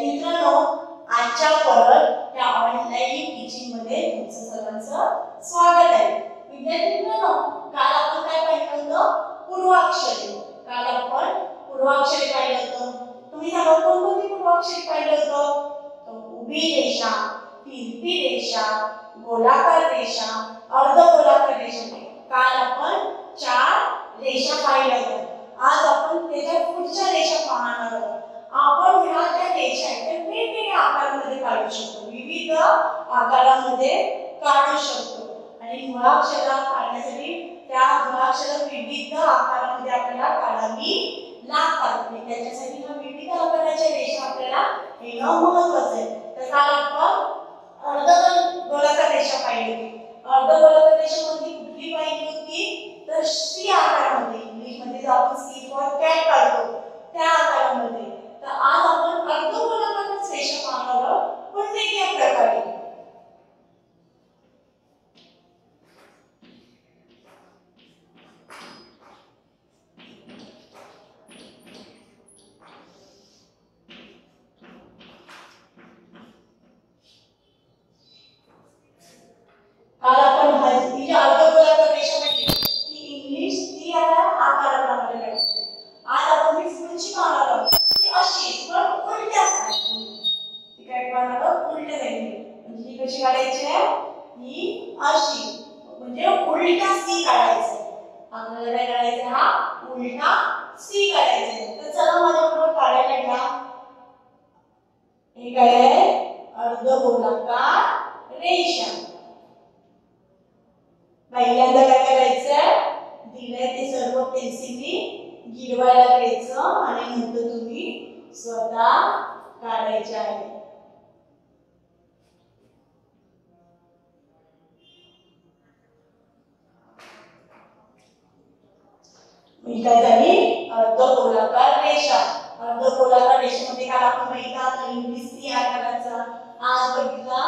मित्रांनो आजच्या परत या ऑनलाईन टीचिंगमध्ये तुमचं सर्वांचं स्वागत आहे. विद्यार्थी मित्रांनो काल आपण काय पाहिलं होतं? पूर्वाक्षरे. काल आपण पूर्वाक्षरे पाहिलं होतं. तुम्ही सांगा कोणकोणती पूर्वाक्षरे पाहिलं होतं? उभी रेषा तिरपी रेषा गोलाकार रेषा अर्धगोलाकार रेषा. काल आपण चार रेषा पाहिल्या होत्या आज आपण त्याच्या पुढच्या रेषा पाहणार आहोत आपण ह्या ज्या रेषा आहेत त्या वेगवेगळ्या आकारामध्ये काढू शकतो विविध आकारामध्ये काढू शकतो. आणि मुळाक्षरा काढण्यासाठी त्या मुळाक्षर विविध आकारामध्ये आपल्याला काढावी लागतात. म्हणजे त्याच्यासाठी ह्या विविध आकाराच्या रेषा आपल्याला येणं महत्वाचं आहे तर काल आपण अर्ध गोलाकार रेषा पाहिली होती अर्ध गोलाकार रेषेमध्ये कुठली पाहिली होती तर सी आकारामध्ये इंग्लिशमध्ये जो आपण सी फॉर कॅट काढतो त्या आकारामध्ये तर आज आपण अर्ध गोलाकारच रेषा पाहणार आहोत पण वेगळ्या प्रकारे काल आपण हा- ही जी अर्धगोलाकार रेषा पाहिली ती इंग्लिश ती या आकाराप्रमाणे काढते आज आपण ही पुढची पाहणार आहोत ती अशी पण उलट्या साईडनी ती काय पाहणार आहोत उलट्या साईडनी म्हणजे ही कशी काढायची आहे ही अशी म्हणजे उलटा सी काढायचा. आपल्याला काय काढायचं हा? उलटा सी काढायचा. आहे. तर चला माझ्याबरोबर काढायला घ्या. हे काय आहे? अर्धगोलाकार रेषा. पहिल्यांदा काय करायचं दिलंय ते सर्व पेन्सिली गिरवायला घ्यायचं आणि नंतर तुम्ही स्वतः काढायचे आहे. ही काय झाली? अर्धगोलाकार रेषा. अर्धगोलाकार रेषेमध्ये काय आपण बघितला? तर इंग्लिश आकाराचा आज बघितला.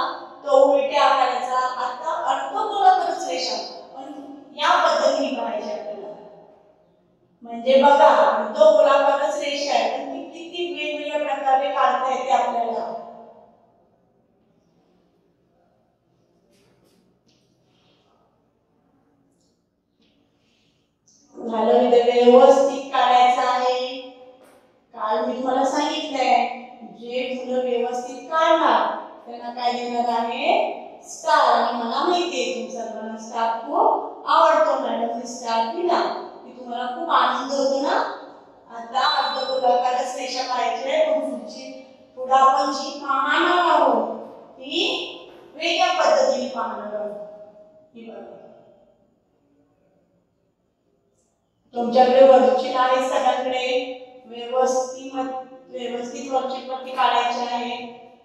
तो उलट्या आकाराचा. आता अर्धगोलाकारच रेषा. पण या पद्धतीने पाहायची आपल्याला. म्हणजे बघा अर्धगोलाकारच रेषा आहे. पण ती किती वेगवेगळ्या प्रकारे काढता येते आपल्याला. झालं व्यवस्थित काढायचं आहे. काल मी तुम्हाला सांगितलंय जे मुलं व्यवस्थित काढला त्यांना काय देणार आहे? स्टार आणि मला माहितीये आहे सर्वांना स्टार खूप आवडतो. मॅडमने स्टार दिला. की तुम्हाला खूप आनंद होतो ना आता अर्ध गोलाकारच रेषा काढायची आहे पण पुढची पुढे आपण जी पाहणार आहोत ती वेगळ्या पद्धतीने पाहणार आहोत ही बघा तुमच्याकडे वर्कशीट आहे सगळ्यांकडे व्यवस्थित व्यवस्थित वर्कशीट वरती काढायचे आहे.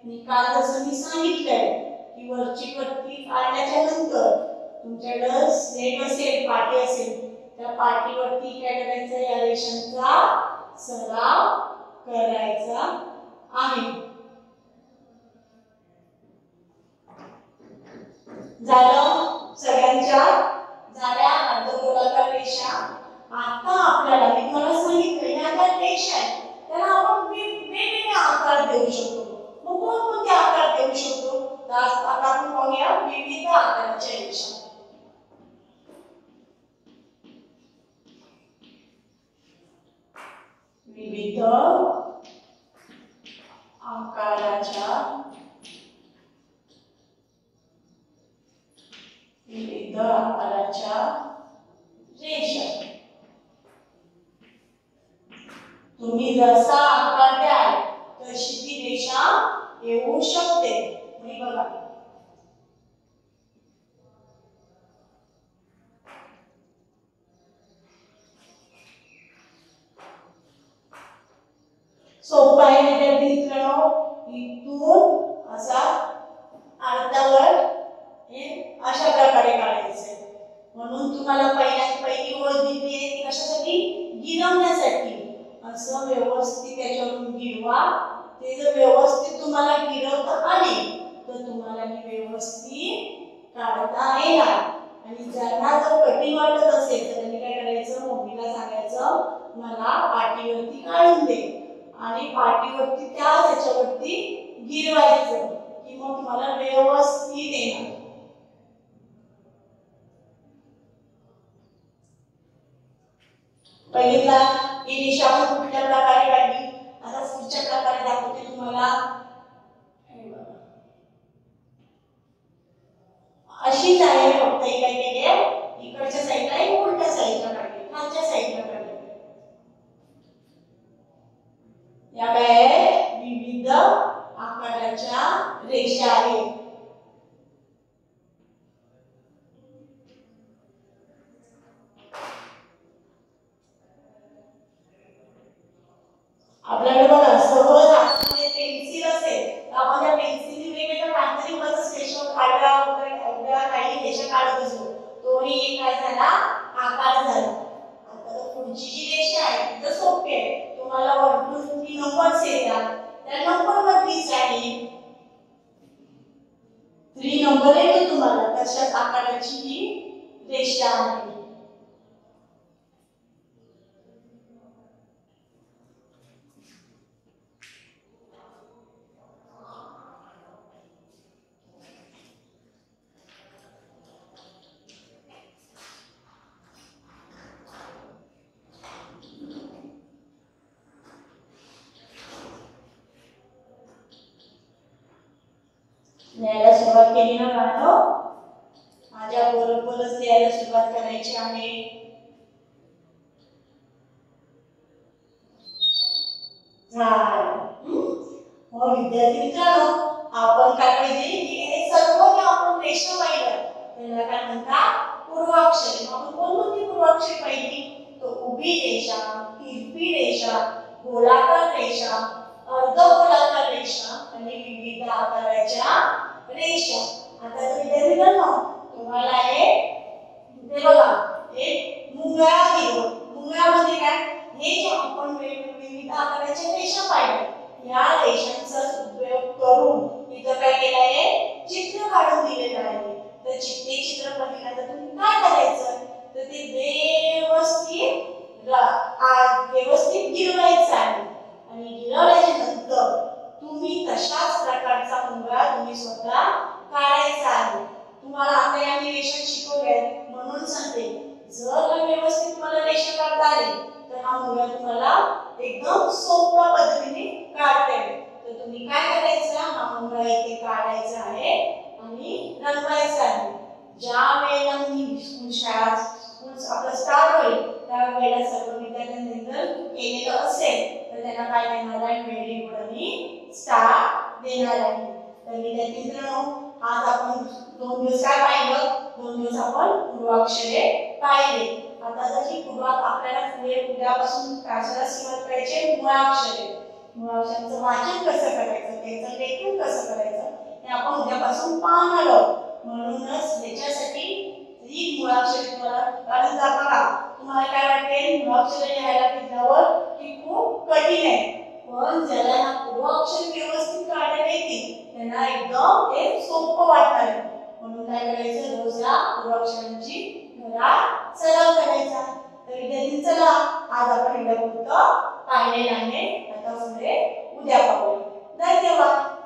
निकाल जसं मी सांगितलंय की वर्कशीट वरती काढल्याच्या नंतर तुमच्याकडे स्लेट असेल पाटी असेल त्या पाटीवरती काय करायचं? या रेषांचा सराव करायचा आहे. झालं सगळ्यांच्या झाल्या अर्धगोलाकार रेषा आता आपल्याला मी तुम्हाला सांगितलं ह्या ज्या रेषा आहेत त्याला आपण वे- वेगवेगळे आकार देऊ शकतो मग कोणकोणते आकार देऊ शकतो तर आज आता आपण पाहूया विविध आकाराच्या रेषा विविध आकाराच्या विविध आकाराच्या रेषा तुम्ही जसा आकार द्याल तशी ती रेषा येऊ शकते सोपं आहे विद्यार्थी मित्रांनो इथून असा अर्धवट हे अशा प्रकारे काढायचे. म्हणून तुम्हाला पहिल्या पहिली ओळ दिली आहे ती कशासाठी? गिरवण्यासाठी. असं व्यवस्थित त्याच्यावरून गिरवा. ते जर व्यवस्थित तुम्हाला गिरवता आले तर तुम्हाला ही व्यवस्थित काढता येणार. आणि ज्यांना जर कठीण वाटत असेल तर त्यांनी काय करायचं? मम्मीला सांगायचं मला पाठीवरती काढून दे. आणि पाठीवरती त्या ह्याच्यावरती गिरवायचं की मग तुम्हाला व्यवस्थित येणार. पहिलीला ही दिशा आपण कुठल्या प्रकारे काढली? आता पुढच्या प्रकारे दाखवते तुम्हाला. अशीच आहे फक्त ही काय केली आहे इकडच्या साईडला एक उलट्या साईडला काढली. खालच्या साईडला या काय विविध आकाराच्या रेषा आहेत. आपल्याकडे बघा सहज हातामध्ये पेन्सिल असेल तर आपण त्या पेन्सिलने वेगवेगळ्या काहीतरी मत स्टेशन काढला वगैरे एवढ्या काही रेषा काढत असतो तोही एक काय झाला? थ्री नंबर येतो तुम्हाला तशाच आकाराची ही रेषा आहे लिहायला सुरुवात केली ना बाळांनो माझ्या बरोबरच लिहायला सुरुवात करायची आहे. झालं. मग हो, विद्यार्थी मित्रांनो आपण काय पाहिजे? हे सर्व जे आपण रेषा पाहिलं त्याला काय म्हणतात? पूर्वाक्षरे. मग आपण कोणकोणती पूर्वाक्षरे पाहिली? तो उभी रेषा तिरपी रेषा गोलाकार रेषा अर्धगोलाकार रेषा आणि विविध आकाराच्या रेषा. आता तुम्ही विद्यार्थी तुम्हाला हे एकदम सोप्या पद्धतीने काढता येईल. तर तुम्ही काय करायचं? हा मुलगा इथे काढायचा आहे आणि रंगवायचा आहे. ज्या वेळेला मी स्कूल शाळा स्कूल आपलं स्टार्ट होईल त्या वेळेला सर्व विद्यार्थ्यांनी जर केलेलं असेल तर त्यांना काय देणार आहे वेळेवर मी आणि स्टार देणार आहे. तर विद्यार्थी मित्रांनो आज आपण दोन दिवस काय पाहिलं? दोन दिवस आपण पूर्वाक्षरे पाहिले. आता जशी पूर्वात आपल्याला पुढे उद्यापासून कशाला सुरुवात करायची मुळाक्षरे. मुळाक्षरांचं वाचन कसं करायचं त्याचं लेखन कसं करायचं हे आपण उद्यापासून पाहणार आहोत. म्हणूनच त्याच्यासाठी ही मुळाक्षरे तुम्हाला कारण बघा तुम्हाला काय वाटते मुळाक्षरे लिहायला घेतल्यावर ही खूप कठीण आहे. पण ज्याला ह्या पूर्वाक्षर व्यवस्थित काढायला येतील त्यांना एकदम ते सोपं वाटणार आहे. म्हणून काय करायचं रोजला पूर्वाक्षरांची घरात सराव करायचा. तर विद्यार्थी चला. आज आपण एवढं पुरतं पाहिलेलं आहे. आता पुढे उद्या पाहू धन्यवाद.